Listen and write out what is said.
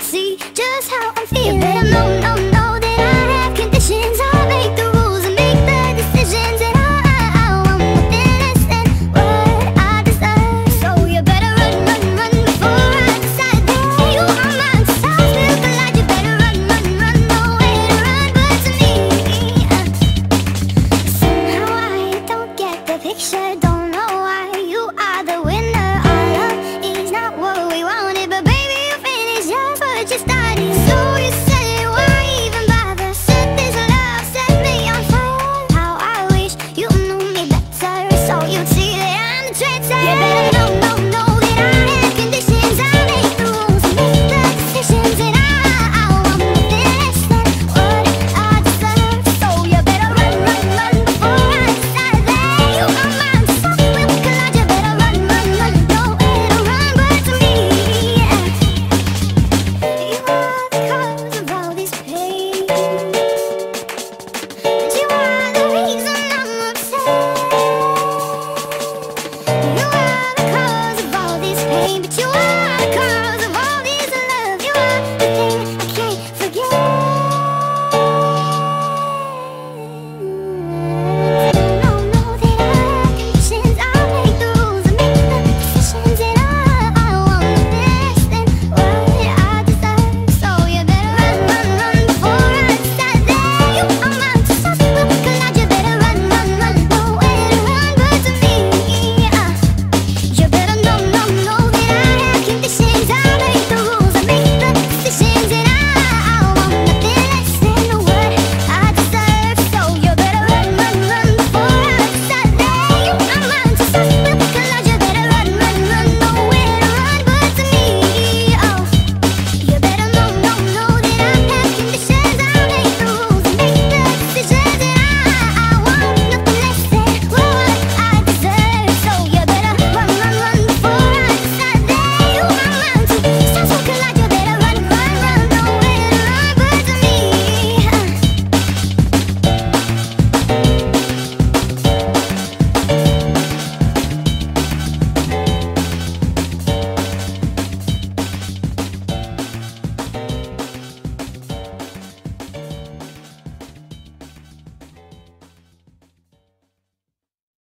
see just how